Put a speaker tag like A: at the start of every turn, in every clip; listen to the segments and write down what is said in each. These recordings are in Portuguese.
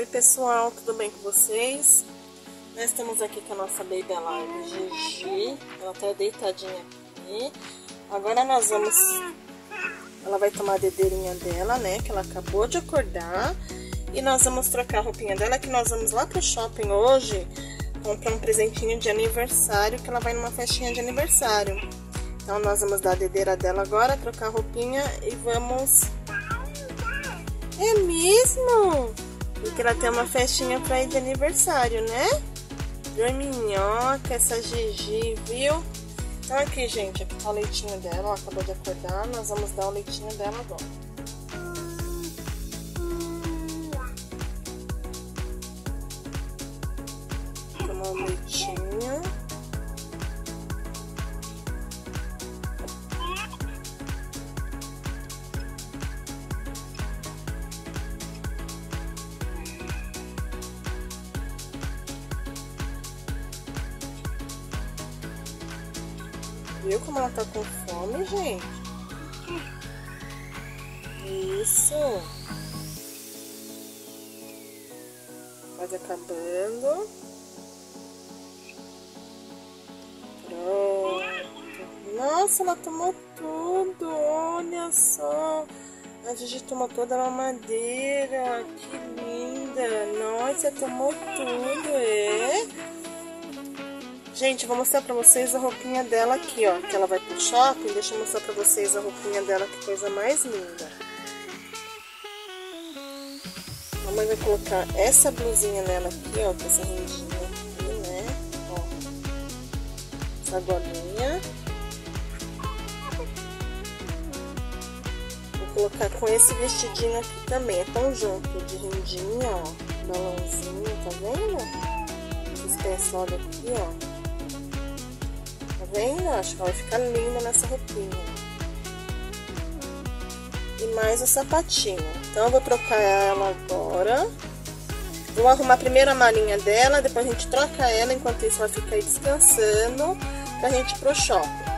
A: Oi pessoal, tudo bem com vocês? Nós estamos aqui com a nossa Baby Alive Gigi, ela tá deitadinha aqui. Agora nós vamos, ela vai tomar a dedeirinha dela, né, que ela acabou de acordar. E nós vamos trocar a roupinha dela, que nós vamos lá pro shopping hoje comprar um presentinho de aniversário, que ela vai numa festinha de aniversário. Então nós vamos dar a dedeira dela agora, trocar a roupinha e vamos... É mesmo? Porque ela tem uma festinha pra ir de aniversário, né? Dorminhoca, essa Gigi, viu? Então aqui, gente, aqui tá o leitinho dela, ela acabou de acordar, nós vamos dar o leitinho dela agora. Tomar o leitinho. Viu como ela tá com fome, gente? Isso. Quase acabando. Pronto. Nossa, ela tomou tudo. Olha só. A Gigi tomou toda a mamadeira. Que linda. Nossa, tomou tudo, é? Gente, vou mostrar pra vocês a roupinha dela aqui, ó. Que ela vai pro shopping. Deixa eu mostrar pra vocês a roupinha dela, que coisa mais linda. A mãe vai colocar essa blusinha nela aqui, ó. Com essa rendinha aqui, né? Ó. Essa golinha. Vou colocar com esse vestidinho aqui também. É conjunto de rendinha, ó. Balãozinho, tá vendo? Esse pensado aqui, ó vendo? Acho que vai ficar linda nessa roupinha. E mais o sapatinho. Então, eu vou trocar ela agora. Vou arrumar primeiro a malinha dela, depois a gente troca ela, enquanto isso ela fica aí descansando, pra gente ir pro shopping.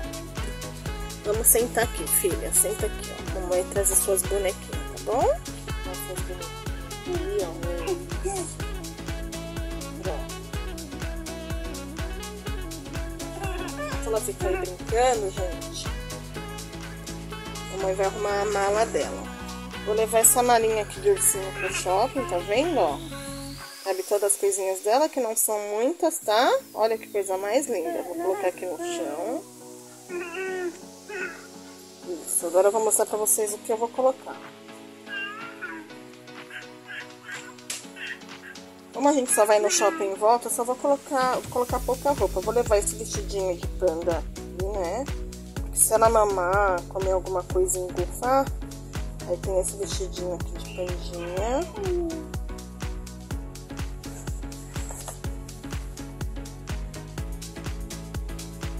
A: Vamos sentar aqui, filha. Senta aqui, ó. Mamãe traz as suas bonequinhas, tá bom? As suas bonequinhas. Ela fica aí brincando, gente, a mãe vai arrumar a mala dela. Vou levar essa malinha aqui de ursinho pro shopping, tá vendo, ó? Cabe todas as coisinhas dela, que não são muitas, tá? Olha que coisa mais linda. Vou colocar aqui no chão. Isso, agora eu vou mostrar pra vocês o que eu vou colocar. Como a gente só vai no shopping em volta, só vou colocar, vou colocar pouca roupa. Vou levar esse vestidinho de panda aqui, né? Porque se ela mamar, comer alguma coisa e engolfar, aí tem esse vestidinho aqui de pandinha.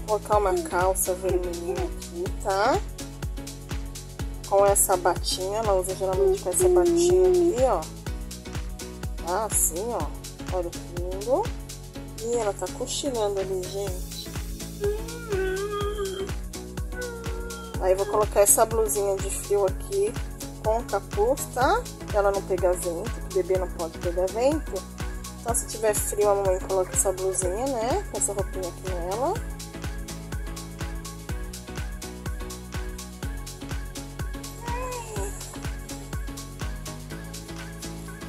A: Vou colocar uma calça vermelhinha aqui, tá? Com essa batinha, ela usa geralmente com essa batinha aqui, ó. Tá assim, ó. Olha que lindo. E ela tá cochilando ali, gente. Aí vou colocar essa blusinha de frio aqui com capuz, tá? Pra ela não pegar vento, o bebê não pode pegar vento. Então se tiver frio, a mamãe coloca essa blusinha, né? Com essa roupinha aqui nela.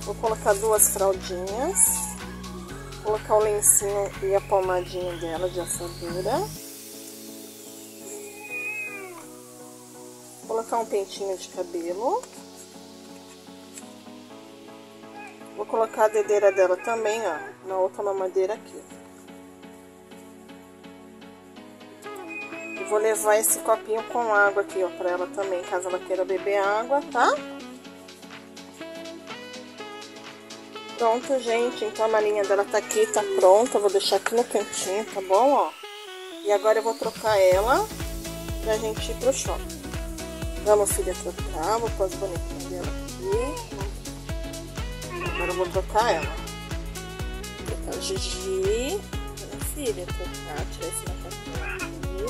A: Vou colocar duas fraldinhas. Colocar o lencinho e a pomadinha dela de assadura. Colocar um pentinho de cabelo. Vou colocar a dedeira dela também, ó, na outra mamadeira aqui. E vou levar esse copinho com água aqui, ó, pra ela também, caso ela queira beber água, tá? Pronto, gente. Então a malinha dela tá aqui, tá pronta. vou deixar aqui no cantinho, tá bom, ó? E agora eu vou trocar ela pra gente ir pro shopping. Vamos, filha, trocar. Vou pôr as bonequinhas dela aqui. Agora eu vou trocar ela. Trocar a Gigi. Minha filha, trocar, tirar esse macacão aqui.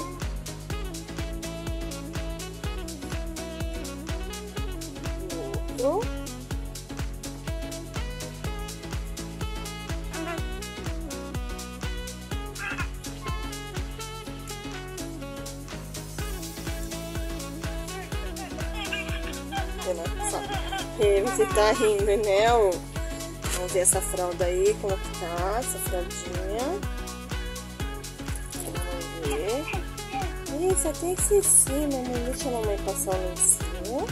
A: Outro. Né? Você tá rindo, né? Vamos ver essa fralda aí, como que tá, essa fraldinha. Vamos ver. Só tem esse sim, mamãe. Deixa a mamãe passar o lencinho.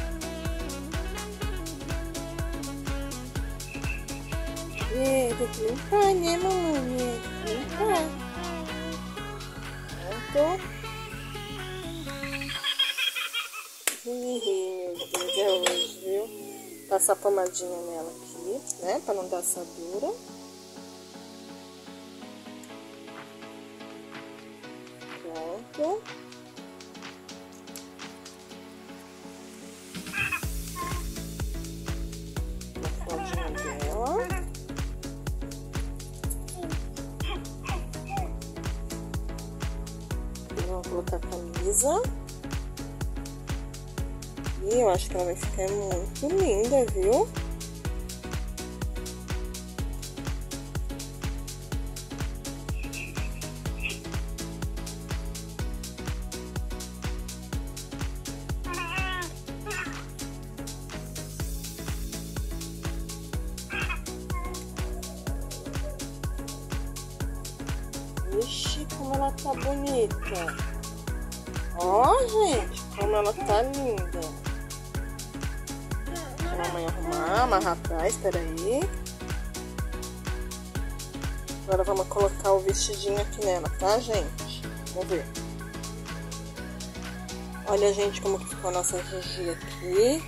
A: É, tem que limpar, né, mamãe? Limpar. Pronto. Ih, meu Deus, é hoje, viu? Passar pomadinha nela aqui, né? Pra não dar assadura. Pronto. A fraldinha dela. Vamos colocar a camisa. Eu acho que ela vai ficar muito linda, viu? Ixi, como ela tá bonita. Ó, gente, como ela tá linda. Mamãe arrumar, amarrar atrás, peraí. Agora vamos colocar o vestidinho aqui nela, tá, gente? Vamos ver. Olha, gente, como ficou a nossa Gigi aqui.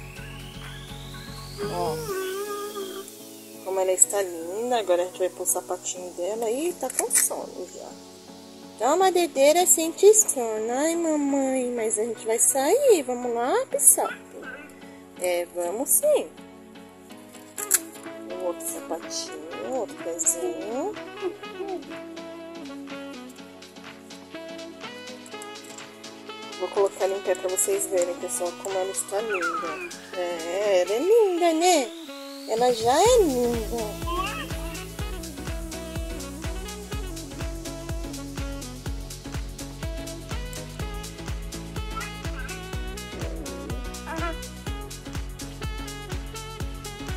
A: Ó. Como ela está linda. Agora a gente vai pôr o sapatinho dela. Ih, tá com sono já. Toma, dedeira, sente sono. Ai, mamãe, mas a gente vai sair. Vamos lá, pessoal? É, vamos sim. Um outro sapatinho, outro pezinho. Vou colocar ela em pé pra vocês verem, pessoal, como ela está linda. É, ela é linda, né? Ela já é linda.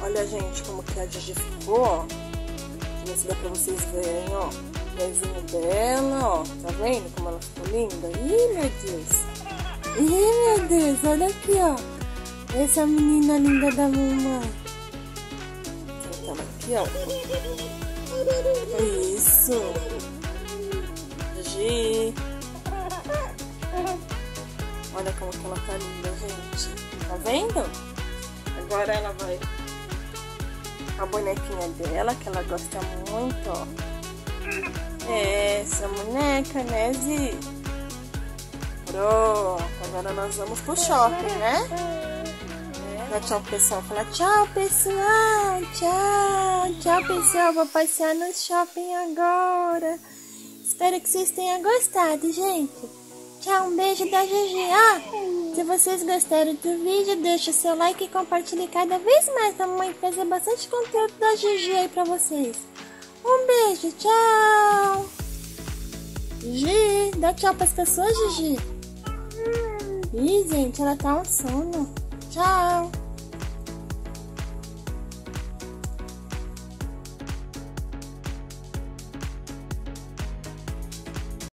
A: Olha, gente, como que a Gigi ficou, ó. Eu ver se dá pra vocês verem, ó. O pezinho dela, ó. Tá vendo como ela ficou linda? Ih, meu Deus. Ih, meu Deus, olha aqui, ó. Essa menina linda da mamãe. Então, aqui, ó. Isso. Gigi. Olha como que ela tá linda, gente. Tá vendo? Agora ela vai a bonequinha dela, que ela gosta muito, ó. É essa boneca, né, Zi? Pronto, agora nós vamos pro shopping, né? Dá tchau, pessoal. Fala tchau, pessoal. Tchau. Tchau, pessoal. Vou passear no shopping agora. Espero que vocês tenham gostado, gente. Tchau, um beijo da Gigi. Ah, se vocês gostaram do vídeo, deixa seu like e compartilhe cada vez mais pra mamãe trazer bastante conteúdo da Gigi aí pra vocês. Um beijo, tchau! Gigi, dá tchau pras pessoas, Gigi. Ih, gente, ela tá um sono. Tchau!